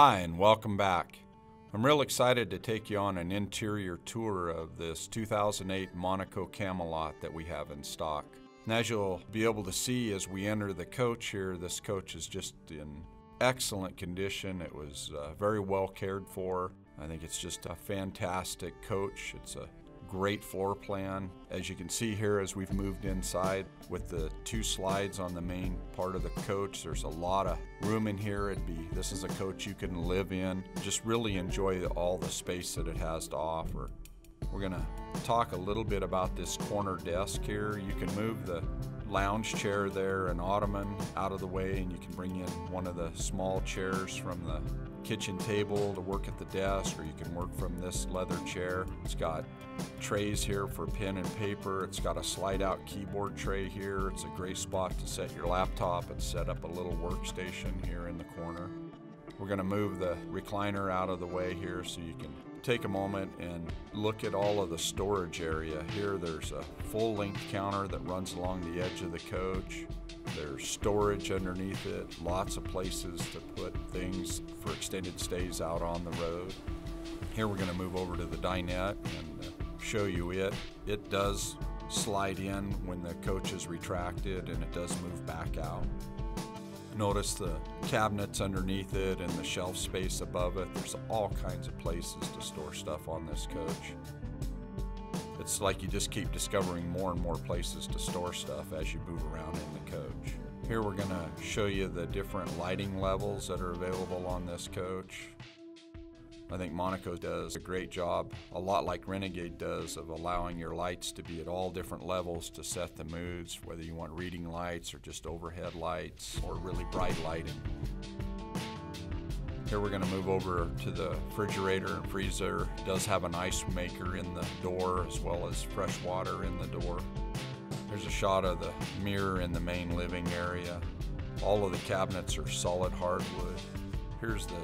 Hi, and welcome back. I'm real excited to take you on an interior tour of this 2008 Monaco Camelot that we have in stock. And as you'll be able to see as we enter the coach here, this coach is just in excellent condition. It was uh, very well cared for. I think it's just a fantastic coach. It's a great floor plan. As you can see here as we've moved inside with the two slides on the main part of the coach, there's a lot of room in here. It'd be this is a coach you can live in. Just really enjoy all the space that it has to offer. We're gonna talk a little bit about this corner desk here. You can move the lounge chair there, an ottoman out of the way, and you can bring in one of the small chairs from the kitchen table to work at the desk, or you can work from this leather chair. It's got trays here for pen and paper. It's got a slide out keyboard tray here. It's a great spot to set your laptop and set up a little workstation here in the corner. We're gonna move the recliner out of the way here so you can take a moment and look at all of the storage area. Here there's a full length counter that runs along the edge of the coach. There's storage underneath it, lots of places to put things for extended stays out on the road. Here we're going to move over to the dinette and show you it. It does slide in when the coach is retracted and it does move back out. Notice the cabinets underneath it and the shelf space above it. There's all kinds of places to store stuff on this coach. It's like you just keep discovering more and more places to store stuff as you move around in the coach. Here we're going to show you the different lighting levels that are available on this coach. I think Monaco does a great job, a lot like Renegade does, of allowing your lights to be at all different levels to set the moods, whether you want reading lights or just overhead lights or really bright lighting. Here we're going to move over to the refrigerator and freezer. It does have an ice maker in the door as well as fresh water in the door. There's a shot of the mirror in the main living area. All of the cabinets are solid hardwood. Here's the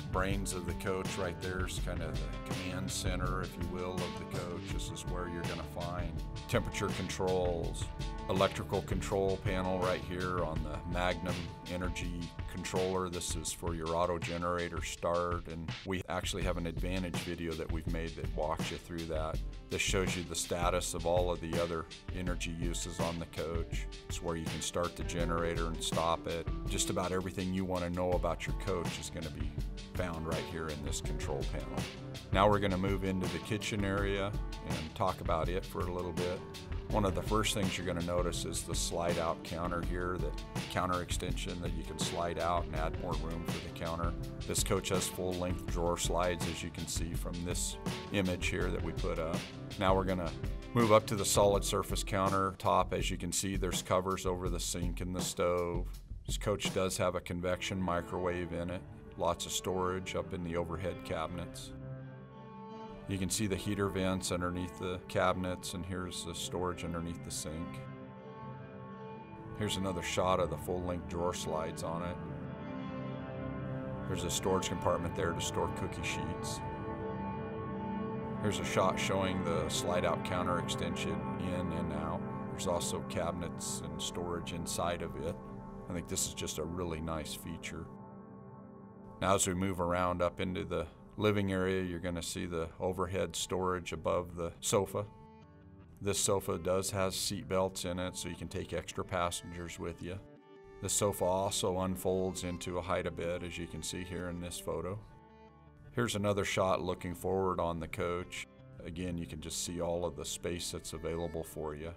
brains of the coach right there is kind of the command center, if you will, of the coach. This is where you're going to find temperature controls, electrical control panel right here on the Magnum Energy controller. This is for your auto generator start, and we actually have an advantage video that we've made that walks you through that. This shows you the status of all of the other energy uses on the coach. It's where you can start the generator and stop it. Just about everything you want to know about your coach is going to be found right here in this control panel. Now we're going to move into the kitchen area and talk about it for a little bit. One of the first things you're going to notice is the slide out counter here, the counter extension that you can slide out and add more room for the counter. This coach has full length drawer slides as you can see from this image here that we put up. Now we're going to move up to the solid surface counter top. As you can see there's covers over the sink and the stove. This coach does have a convection microwave in it. Lots of storage up in the overhead cabinets. You can see the heater vents underneath the cabinets, and here's the storage underneath the sink. Here's another shot of the full-length drawer slides on it. There's a storage compartment there to store cookie sheets. Here's a shot showing the slide-out counter extension in and out. There's also cabinets and storage inside of it. I think this is just a really nice feature. Now as we move around up into the living area, you're going to see the overhead storage above the sofa. This sofa does has seat belts in it, so you can take extra passengers with you. The sofa also unfolds into a hide-a-bed, as you can see here in this photo. Here's another shot looking forward on the coach. Again, you can just see all of the space that's available for you.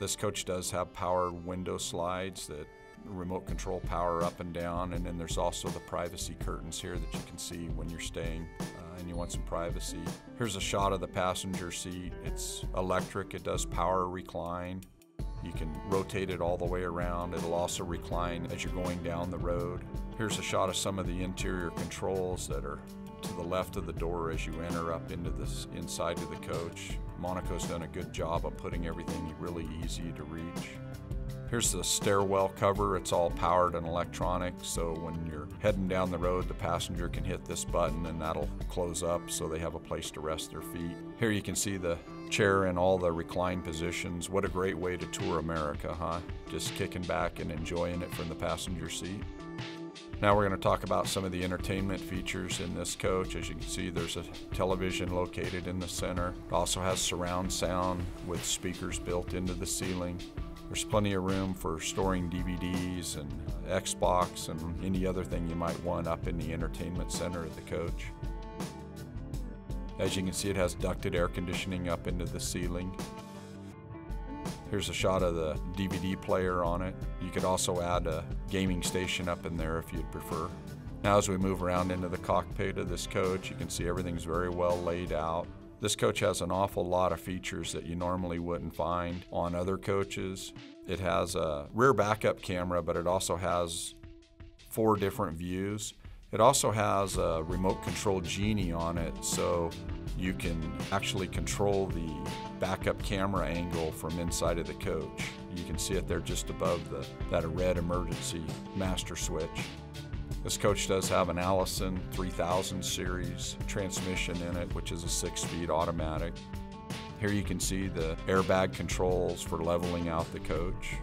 This coach does have power window slides that remote control power up and down, and then there's also the privacy curtains here that you can see when you're staying uh, and you want some privacy. Here's a shot of the passenger seat. It's electric, it does power recline. You can rotate it all the way around. It'll also recline as you're going down the road. Here's a shot of some of the interior controls that are to the left of the door as you enter up into this inside of the coach. Monaco's done a good job of putting everything really easy to reach. Here's the stairwell cover. It's all powered and electronic, so when you're heading down the road, the passenger can hit this button and that'll close up so they have a place to rest their feet. Here you can see the chair in all the recline positions. What a great way to tour America, huh? Just kicking back and enjoying it from the passenger seat. Now we're going to talk about some of the entertainment features in this coach. As you can see, there's a television located in the center. It also has surround sound with speakers built into the ceiling. There's plenty of room for storing DVDs and uh, Xbox and any other thing you might want up in the entertainment center of the coach. As you can see, it has ducted air conditioning up into the ceiling. Here's a shot of the DVD player on it. You could also add a gaming station up in there if you'd prefer. Now as we move around into the cockpit of this coach, you can see everything's very well laid out. This coach has an awful lot of features that you normally wouldn't find on other coaches. It has a rear backup camera, but it also has four different views. It also has a remote control Genie on it, so you can actually control the backup camera angle from inside of the coach. You can see it there just above the, that red emergency master switch. This coach does have an Allison 3000 series transmission in it, which is a six-speed automatic. Here you can see the airbag controls for leveling out the coach.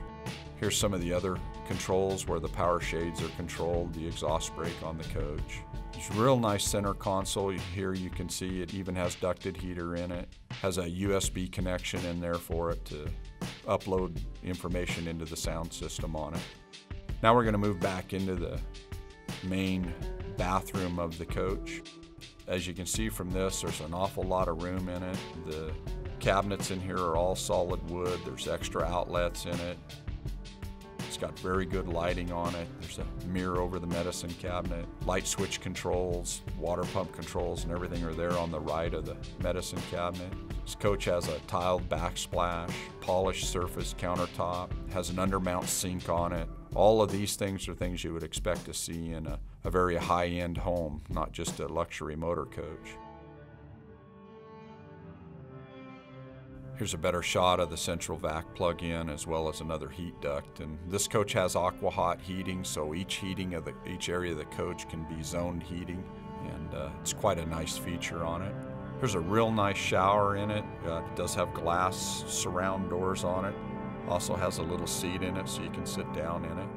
Here's some of the other controls where the power shades are controlled, the exhaust brake on the coach. It's a real nice center console. Here you can see it even has ducted heater in it. Has a USB connection in there for it to upload information into the sound system on it. Now we're going to move back into the main bathroom of the coach. As you can see from this, there's an awful lot of room in it. The cabinets in here are all solid wood. There's extra outlets in it It's got very good lighting on it. There's a mirror over the medicine cabinet, light switch controls, water pump controls, and everything are there on the right of the medicine cabinet. This coach has a tiled backsplash, polished surface countertop, has an undermount sink on it. All of these things are things you would expect to see in a, a very high-end home, not just a luxury motor coach. Here's a better shot of the central vac plug-in as well as another heat duct. And this coach has aqua hot heating, so each heating of the, each area of the coach can be zoned heating, and uh, it's quite a nice feature on it. There's a real nice shower in it. Uh, it does have glass surround doors on it. Also has a little seat in it so you can sit down in it.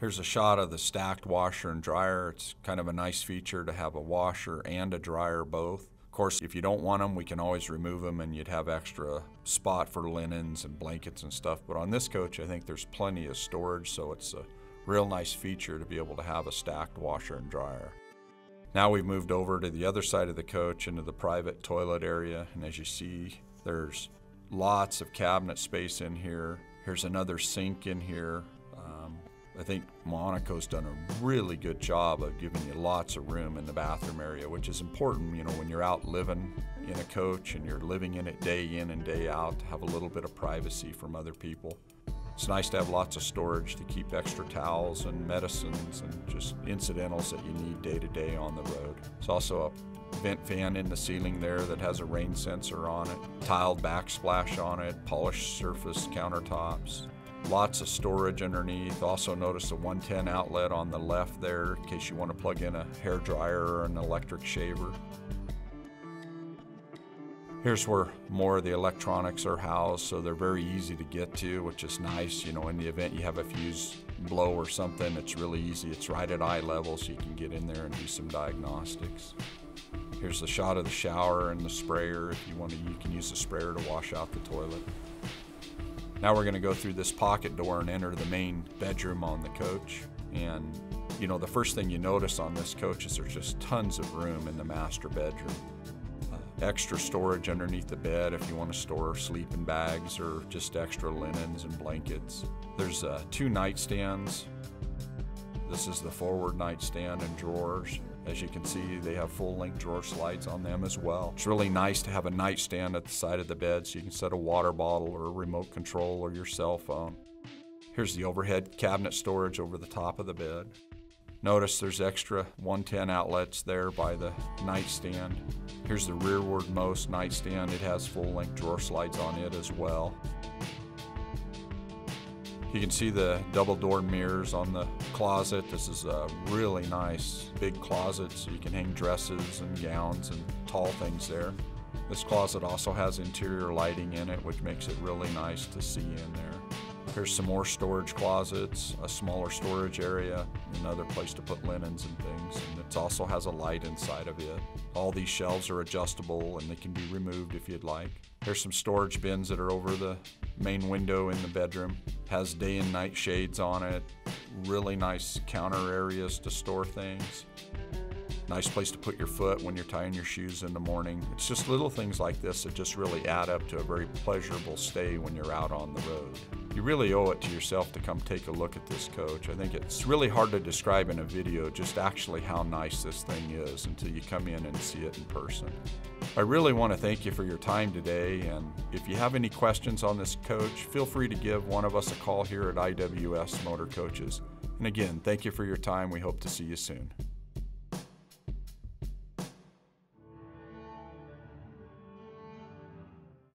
Here's a shot of the stacked washer and dryer. It's kind of a nice feature to have a washer and a dryer both. Of course, if you don't want them, we can always remove them and you'd have extra spot for linens and blankets and stuff. But on this coach, I think there's plenty of storage, so it's a real nice feature to be able to have a stacked washer and dryer. Now we've moved over to the other side of the coach into the private toilet area, and as you see, there's lots of cabinet space in here. Here's another sink in here, um, I think Monaco's done a really good job of giving you lots of room in the bathroom area, which is important, you know, when you're out living in a coach and you're living in it day in and day out, to have a little bit of privacy from other people. It's nice to have lots of storage to keep extra towels and medicines and just incidentals that you need day to day on the road. It's also a vent fan in the ceiling there that has a rain sensor on it, tiled backsplash on it, polished surface countertops, Lots of storage underneath. Also notice the 110 outlet on the left there in case you want to plug in a hair dryer or an electric shaver. Here's where more of the electronics are housed, so they're very easy to get to, which is nice. You know, in the event you have a fuse blow or something, it's really easy. It's right at eye level, so you can get in there and do some diagnostics. Here's the shot of the shower and the sprayer. If you want to, you can use the sprayer to wash out the toilet. Now we're going to go through this pocket door and enter the main bedroom on the coach. And you know, the first thing you notice on this coach is there's just tons of room in the master bedroom. Extra storage underneath the bed if you want to store sleeping bags or just extra linens and blankets. There's uh, two nightstands. This is the forward nightstand and drawers. As you can see, they have full-length drawer slides on them as well. It's really nice to have a nightstand at the side of the bed so you can set a water bottle or a remote control or your cell phone. Here's the overhead cabinet storage over the top of the bed. Notice there's extra 110 outlets there by the nightstand. Here's the rearward most nightstand. It has full-length drawer slides on it as well. You can see the double door mirrors on the closet. This is a really nice big closet so you can hang dresses and gowns and tall things there. This closet also has interior lighting in it, which makes it really nice to see in there. Here's some more storage closets, a smaller storage area, another place to put linens and things. And it also has a light inside of it. All these shelves are adjustable and they can be removed if you'd like. Here's some storage bins that are over the main window in the bedroom. Has day and night shades on it. Really nice counter areas to store things. Nice place to put your foot when you're tying your shoes in the morning. It's just little things like this that just really add up to a very pleasurable stay when you're out on the road. You really owe it to yourself to come take a look at this coach. I think it's really hard to describe in a video just actually how nice this thing is until you come in and see it in person. I really want to thank you for your time today, and if you have any questions on this coach, feel free to give one of us a call here at IWS Motor Coaches. And again, thank you for your time. We hope to see you soon.